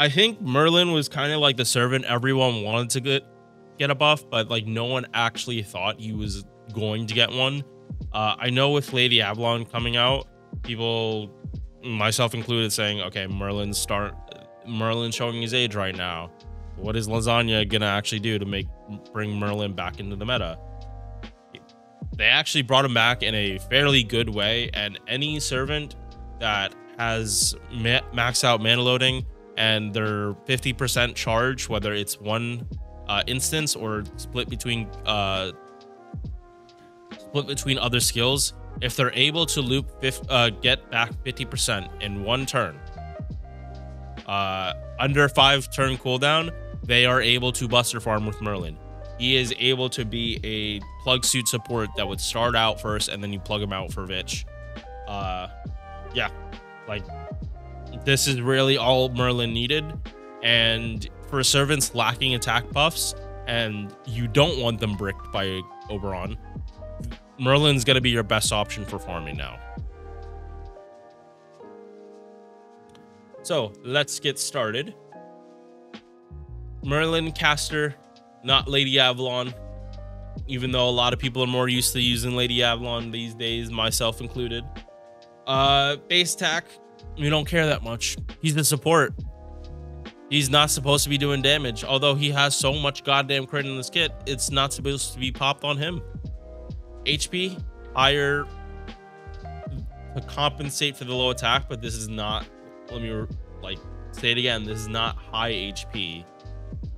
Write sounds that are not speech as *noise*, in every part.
I think Merlin was kind of like the servant everyone wanted to get get a buff, but like no one actually thought he was going to get one. Uh, I know with Lady Avalon coming out, people, myself included, saying, "Okay, Merlin start Merlin showing his age right now. What is Lasagna gonna actually do to make bring Merlin back into the meta?" They actually brought him back in a fairly good way, and any servant that has ma max out mana loading and their 50% charge, whether it's one uh, instance or split between uh, split between other skills, if they're able to loop uh, get back 50% in one turn, uh, under five turn cooldown, they are able to Buster Farm with Merlin. He is able to be a plug suit support that would start out first and then you plug him out for Vich. Uh, yeah, like this is really all Merlin needed. And for servants lacking attack buffs and you don't want them bricked by Oberon, Merlin's going to be your best option for farming now. So let's get started. Merlin caster, not Lady Avalon. Even though a lot of people are more used to using Lady Avalon these days, myself included. Uh, base attack, we don't care that much. He's the support. He's not supposed to be doing damage. Although he has so much goddamn crit in this kit, it's not supposed to be popped on him. HP higher to compensate for the low attack, but this is not. Let me like say it again. This is not high HP.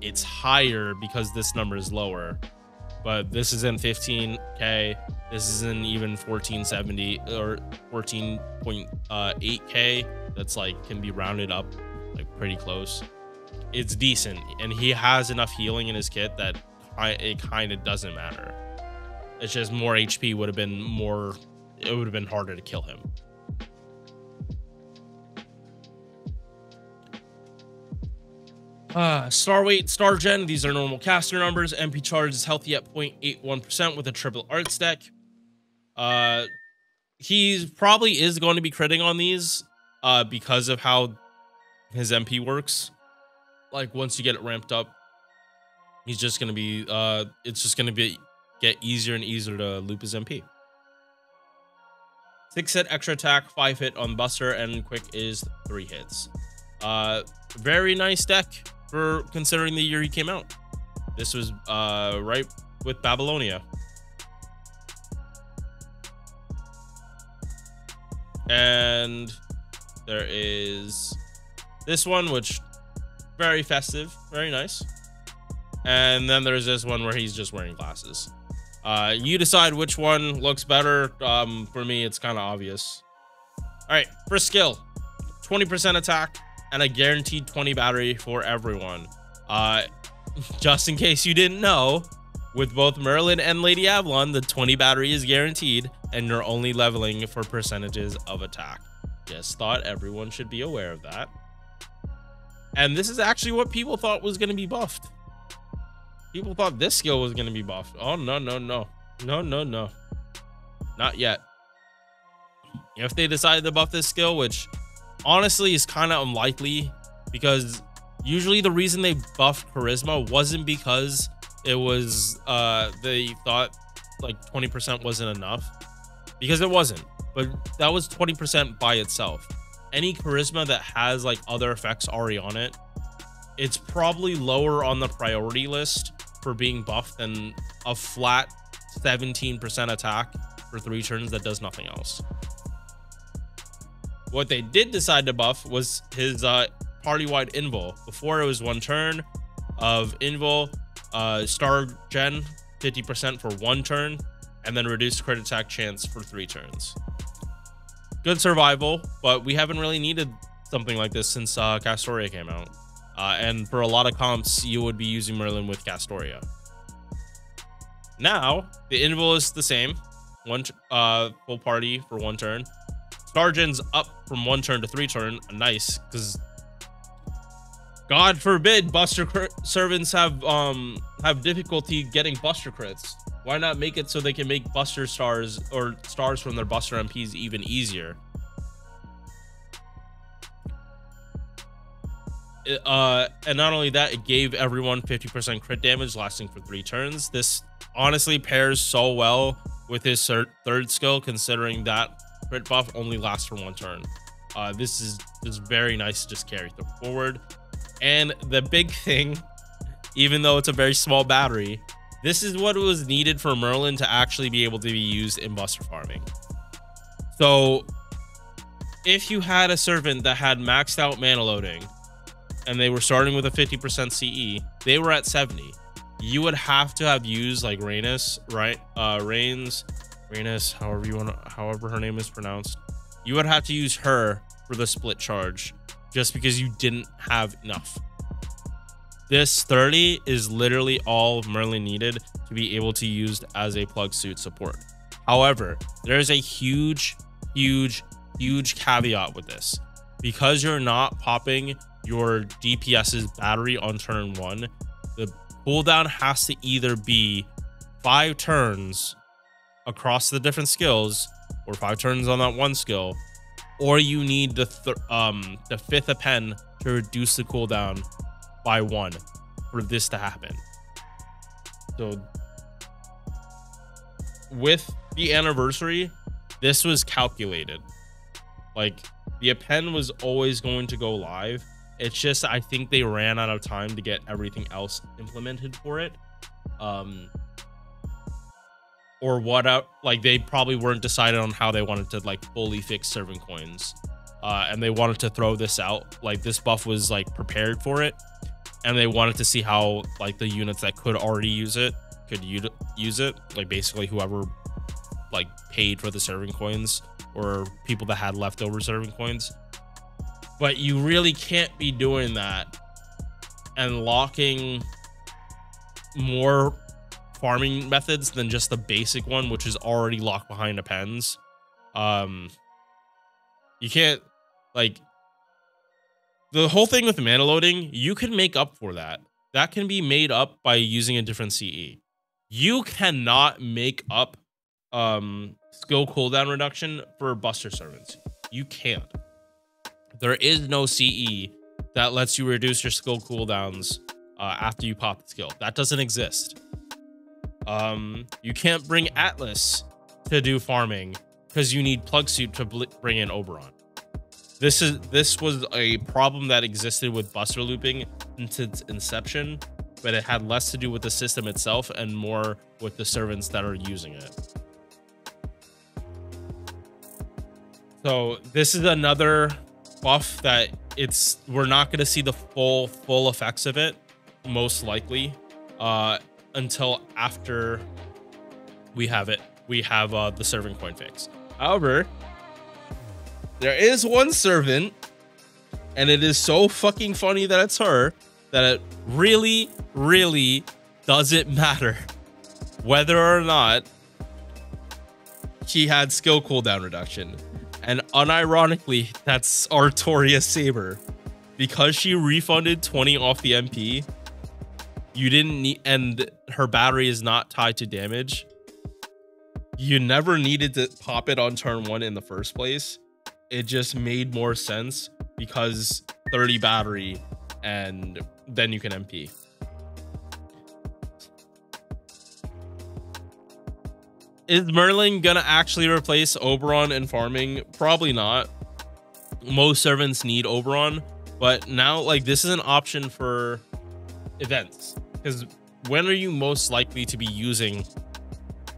It's higher because this number is lower, but this is in 15k. This is in even 1470 or 14.8k. That's like can be rounded up like pretty close. It's decent, and he has enough healing in his kit that it kind of doesn't matter. It's just more HP would have been more, it would have been harder to kill him. Uh, star weight, star gen, these are normal caster numbers. NP charge is healthy at 0.81% with a triple arts deck. Uh, he probably is going to be critting on these uh, because of how his NP works. Like once you get it ramped up, he's just going to be, uh, it's just going to be get easier and easier to loop his NP. Six hit extra attack, five hit on Buster, and quick is three hits. Uh, very nice deck for considering the year he came out. This was uh, right with Babylonia. And there is this one, which very festive, very nice. And then there's this one where he's just wearing glasses. Uh, you decide which one looks better. Um, for me, it's kind of obvious. All right, first skill, 20% attack and a guaranteed 20 battery for everyone. Uh, just in case you didn't know, with both Merlin and Lady Avalon, the 20 battery is guaranteed and you're only leveling for percentages of attack. Just thought everyone should be aware of that. And this is actually what people thought was going to be buffed. People thought this skill was going to be buffed. Oh, no, no, no. No, no, no. Not yet. If they decide to buff this skill, which honestly is kind of unlikely because usually the reason they buffed charisma wasn't because it was uh they thought like 20% wasn't enough because it wasn't but that was 20% by itself any charisma that has like other effects already on it it's probably lower on the priority list for being buffed than a flat 17% attack for three turns that does nothing else. What they did decide to buff was his uh, party-wide invul. Before it was one turn of invul, uh, star gen 50% for one turn, and then reduced crit attack chance for three turns. Good survival, but we haven't really needed something like this since uh, Castoria came out. Uh, and for a lot of comps, you would be using Merlin with Castoria. Now, the invul is the same. One uh, full party for one turn. Stargen's up from one turn to three turn. Nice, because God forbid Buster servants have um have difficulty getting Buster crits. Why not make it so they can make Buster stars or stars from their Buster NPs even easier? uh, and not only that, it gave everyone 50% crit damage lasting for three turns. This honestly pairs so well with his third skill, considering that crit buff only lasts for one turn. Uh, this is just very nice to just carry them forward. And the big thing, even though it's a very small battery, this is what was needed for Merlin to actually be able to be used in Buster farming. So if you had a servant that had maxed out mana loading and they were starting with a 50% CE, they were at 70. You would have to have used like Rainus, right? Uh Rains, Reines, however you want to, however her name is pronounced. You would have to use her for the split charge just because you didn't have enough. This 30 is literally all Merlin needed to be able to use as a plug suit support. However, there is a huge, huge, huge caveat with this. Because you're not popping your DPS's battery on turn one, the cooldown has to either be five turns across the different skills or five turns on that one skill, or you need the th um the fifth append to reduce the cooldown by one for this to happen. So with the anniversary, this was calculated. Like the append was always going to go live. It's just I think they ran out of time to get everything else implemented for it. Um or what out like they probably weren't decided on how they wanted to like fully fix servant coins. Uh, and they wanted to throw this out like this buff was like prepared for it and they wanted to see how like the units that could already use it could use it like basically whoever like paid for the serving coins or people that had leftover serving coins but you really can't be doing that and locking more farming methods than just the basic one which is already locked behind appends um you can't like the whole thing with mana loading, you can make up for that. That can be made up by using a different CE. You cannot make up um, skill cooldown reduction for Buster Servants. You can't. There is no CE that lets you reduce your skill cooldowns uh, after you pop the skill. That doesn't exist. Um, you can't bring Atlas to do farming because you need Plug Suit to bring in Oberon. This is this was a problem that existed with Buster looping since its inception, but it had less to do with the system itself and more with the servants that are using it. So this is another buff that it's we're not going to see the full full effects of it most likely uh until after we have it we have uh the servant coin fix however there is one servant, and it is so fucking funny that it's her that it really, really doesn't matter whether or not she had skill cooldown reduction. And unironically, that's Artoria Saber. Because she refunded 20 off the MP, you didn't need, and her battery is not tied to damage. You never needed to pop it on turn one in the first place it just made more sense because 30 battery and then you can NP. Is Merlin gonna actually replace Oberon in farming? Probably not. Most servants need Oberon, but now like this is an option for events because when are you most likely to be using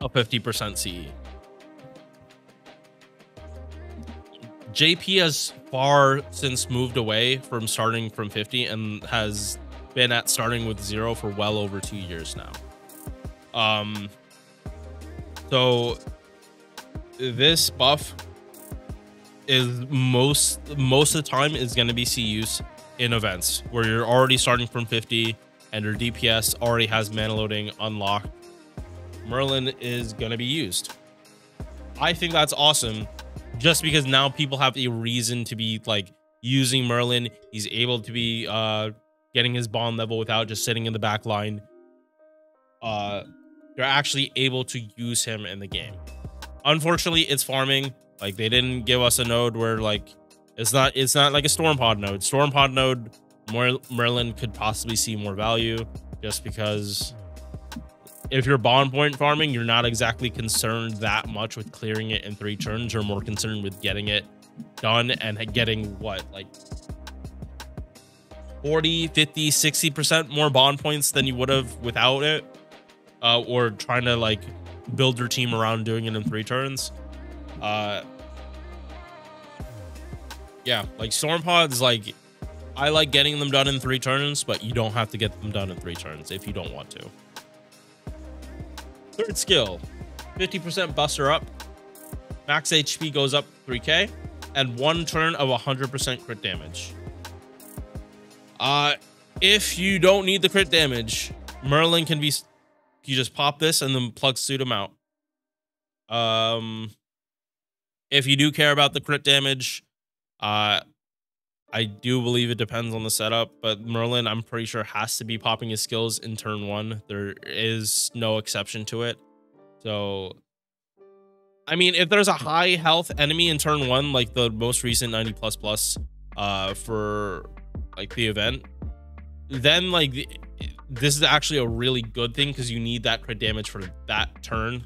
a 50% CE? JP has far since moved away from starting from 50 and has been at starting with zero for well over two years now. Um, so this buff is most most of the time is going to be C use in events where you're already starting from 50 and your DPS already has mana loading unlocked. Merlin is going to be used. I think that's awesome just because now people have a reason to be like using Merlin. He's able to be uh getting his bond level without just sitting in the back line. Uh you're actually able to use him in the game. Unfortunately, it's farming. Like they didn't give us a node where like it's not it's not like a storm pod node. Storm pod node Merlin could possibly see more value just because if you're bond point farming, you're not exactly concerned that much with clearing it in three turns. You're more concerned with getting it done and getting what, like 40, 50, 60% more bond points than you would have without it. Uh, or trying to like build your team around doing it in three turns. Uh, yeah, like storm pods, like I like getting them done in three turns, but you don't have to get them done in three turns if you don't want to. Third skill, 50% buster up, max HP goes up 3k, and one turn of 100% crit damage. Uh, if you don't need the crit damage, Merlin can be you just pop this and then plug suit him out. Um, if you do care about the crit damage, uh, I do believe it depends on the setup, but Merlin, I'm pretty sure, has to be popping his skills in turn one. There is no exception to it. So, I mean, if there's a high health enemy in turn one, like the most recent 90 plus plus uh, for like the event, then like this is actually a really good thing because you need that crit damage for that turn.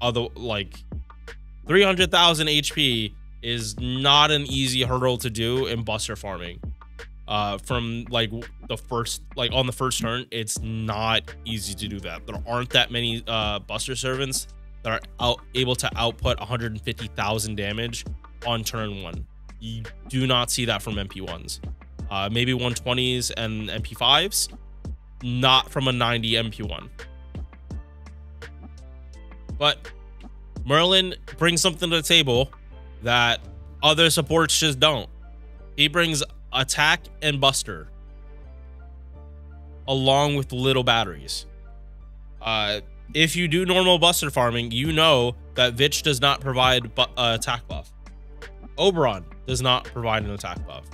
Although, like 300,000 HP is not an easy hurdle to do in buster farming. Uh, from like the first, like on the first turn, it's not easy to do that. There aren't that many uh, buster servants that are out, able to output 150,000 damage on turn one. You do not see that from NP1s. Uh, maybe 120s and NP5s, not from a 90 NP1. But Merlin brings something to the table that other supports just don't. He brings attack and buster along with little batteries. Uh, if you do normal buster farming, you know that Vich does not provide bu- uh, attack buff. Oberon does not provide an attack buff.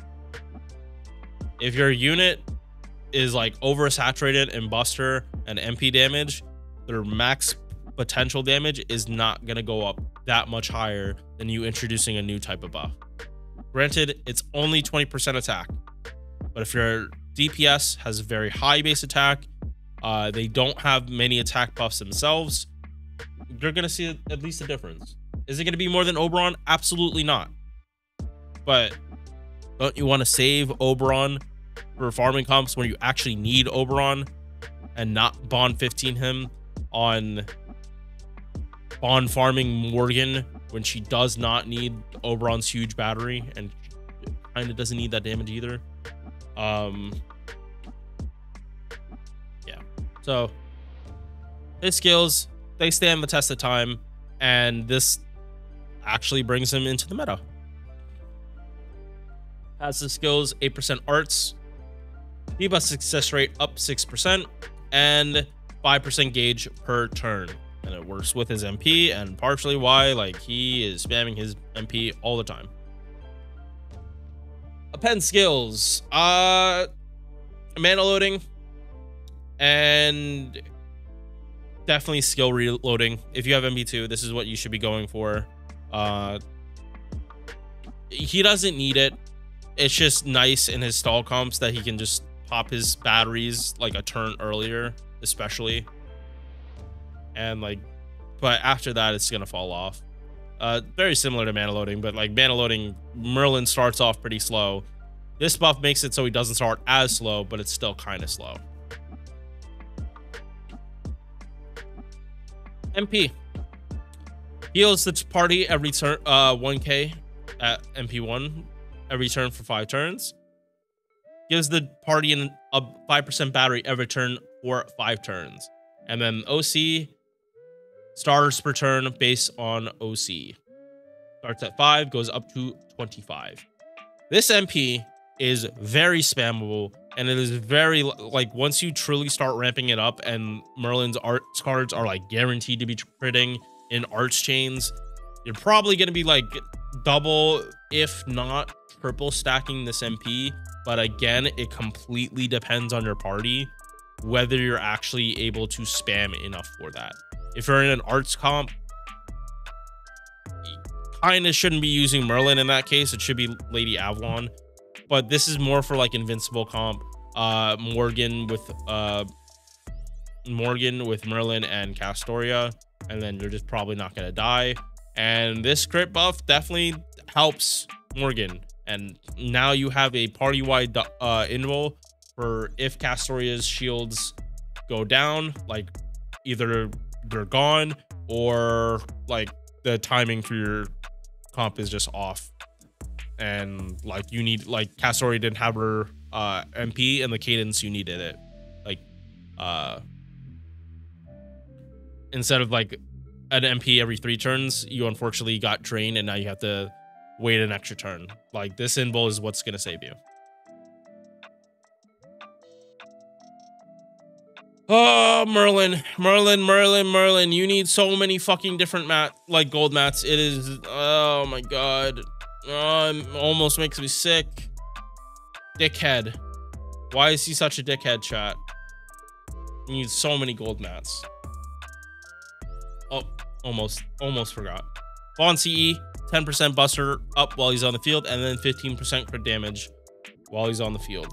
If your unit is like oversaturated in buster and NP damage, their max potential damage is not going to go up that much higher than you introducing a new type of buff. Granted, it's only 20% attack, but if your DPS has a very high base attack, uh, they don't have many attack buffs themselves, you're going to see at least a difference. Is it going to be more than Oberon? Absolutely not. But don't you want to save Oberon for farming comps when you actually need Oberon and not bond 15 him on bond farming Morgan when she does not need Oberon's huge battery and kind of doesn't need that damage either. Um, yeah. So his skills they stand the test of time, and this actually brings him into the meta. Has the skills 8% arts, debuff success rate up 6%, and 5% gauge per turn and it works with his NP and partially why like he is spamming his NP all the time. Append skills, uh, mana loading, and definitely skill reloading. If you have NP2, this is what you should be going for. Uh, he doesn't need it. It's just nice in his stall comps that he can just pop his batteries like a turn earlier, especially and like but after that it's gonna fall off. Uh very similar to mana loading but like mana loading merlin starts off pretty slow. This buff makes it so he doesn't start as slow but it's still kind of slow np heals the party every turn uh 1k at np1 every turn for five turns. Gives the party an, a 5% battery every turn for five turns. And then oc stars per turn based on OC. Starts at 5, goes up to 25. This NP is very spammable and it is very like once you truly start ramping it up and Merlin's arts cards are like guaranteed to be critting in arts chains, you're probably going to be like double if not triple stacking this NP, but again, it completely depends on your party whether you're actually able to spam enough for that. If you're in an arts comp, kind of shouldn't be using Merlin in that case. It should be Lady Avalon. but this is more for like invincible comp. Uh, Morgan with uh, Morgan with Merlin and Castoria, and then you're just probably not gonna die. And this crit buff definitely helps Morgan. And now you have a party-wide uh, for if Castoria's shields go down, like either they're gone or like the timing for your comp is just off. And like you need like Castoria didn't have her uh NP and the cadence you needed it. Like uh instead of like an NP every three turns, you unfortunately got drained and now you have to wait an extra turn. Like this symbol is what's gonna save you. Oh, Merlin, Merlin, Merlin, Merlin. You need so many fucking different mat, like gold mats. It is, oh my God. Oh, it almost makes me sick. Dickhead. Why is he such a dickhead, chat? You need so many gold mats. Oh, almost, almost forgot. Bond CE, 10% buster up while he's on the field, and then 15% crit damage while he's on the field.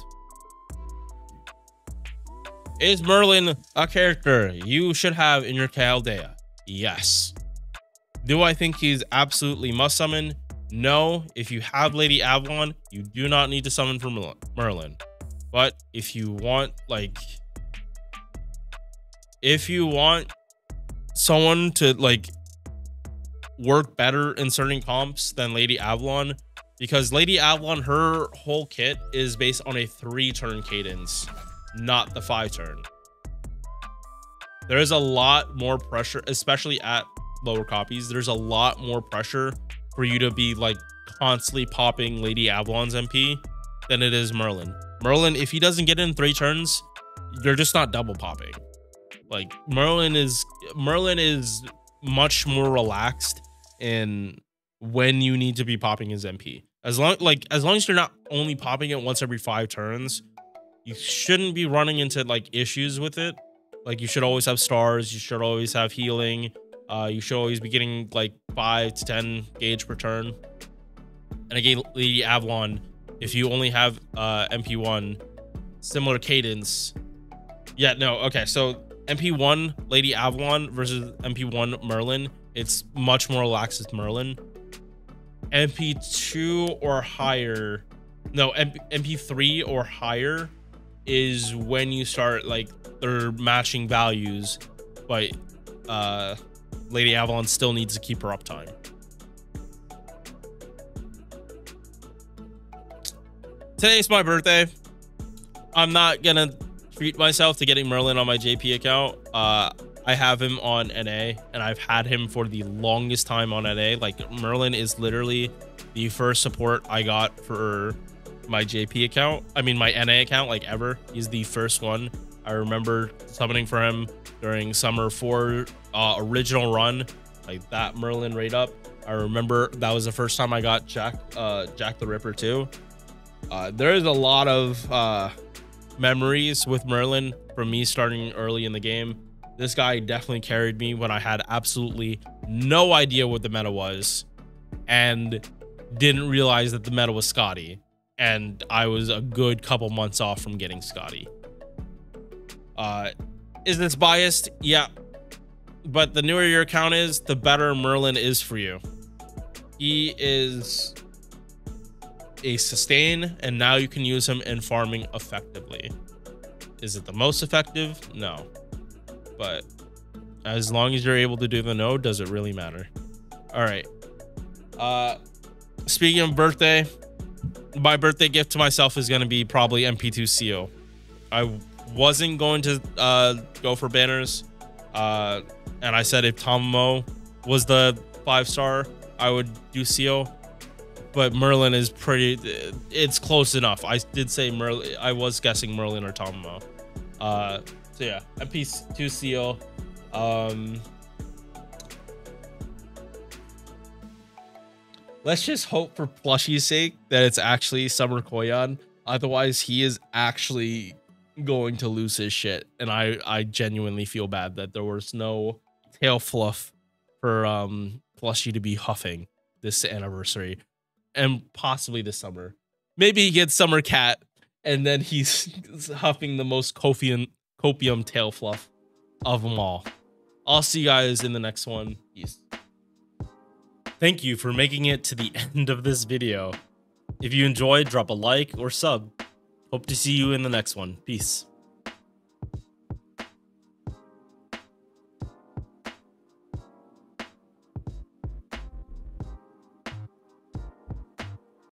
Is Merlin a character you should have in your Chaldea? Yes. Do I think he's absolutely must summon? No. If you have Lady Avalon, you do not need to summon for Merlin. But if you want, like, if you want someone to, like, work better in certain comps than Lady Avalon because Lady Avalon, her whole kit is based on a three turn cadence, not the five turn. There is a lot more pressure, especially at lower copies. There's a lot more pressure for you to be like constantly popping Lady Avalon's NP than it is Merlin. Merlin, if he doesn't get in three turns, you're just not double popping. Like Merlin is Merlin is much more relaxed in when you need to be popping his NP. As long like as long as you're not only popping it once every five turns, you shouldn't be running into like issues with it. Like you should always have stars, you should always have healing, uh, you should always be getting like five to ten gauge per turn. And again, Lady Avalon, if you only have uh NP1, similar cadence. Yeah, no, okay, so NP1 Lady Avalon versus NP1 Merlin it's much more relaxed with Merlin. NP2 or higher, no, NP, NP3 or higher is when you start like they're matching values, but uh, Lady Avalon still needs to keep her uptime. Today's my birthday. I'm not gonna treat myself to getting Merlin on my JP account. Uh, I have him on NA and I've had him for the longest time on NA. Like Merlin is literally the first support I got for my JP account. I mean, my NA account, like ever. He's the first one. I remember summoning for him during Summer 4 uh, original run, like that Merlin raid up. I remember that was the first time I got Jack, uh, Jack the Ripper too. Uh, there is a lot of uh, memories with Merlin from me starting early in the game. This guy definitely carried me when I had absolutely no idea what the meta was and didn't realize that the meta was Skadi. And I was a good couple months off from getting Skadi. Uh, is this biased? Yeah. But the newer your account is, the better Merlin is for you. He is a sustain, and now you can use him in farming effectively. Is it the most effective? No but as long as you're able to do the node, does it really matter? All right. Uh, speaking of birthday, my birthday gift to myself is going to be probably NP2 CO. I wasn't going to uh, go for banners. Uh, and I said if Tamamo was the five star, I would do CO. But Merlin is pretty, it's close enough. I did say Merlin, I was guessing Merlin or Tamamo. Uh, so yeah, NP2 CO. Um, let's just hope for Plushie's sake that it's actually Summer Koyan. Otherwise, he is actually going to lose his shit. And I, I genuinely feel bad that there was no tail fluff for um Plushie to be huffing this anniversary and possibly this summer. maybe he gets summer cat, and then he's *laughs* huffing the most copium copium tail fluff of them all. I'll see you guys in the next one. Peace. Thank you for making it to the *laughs* end of this video. If you enjoyed, drop a like or sub. Hope to see you in the next one. Peace.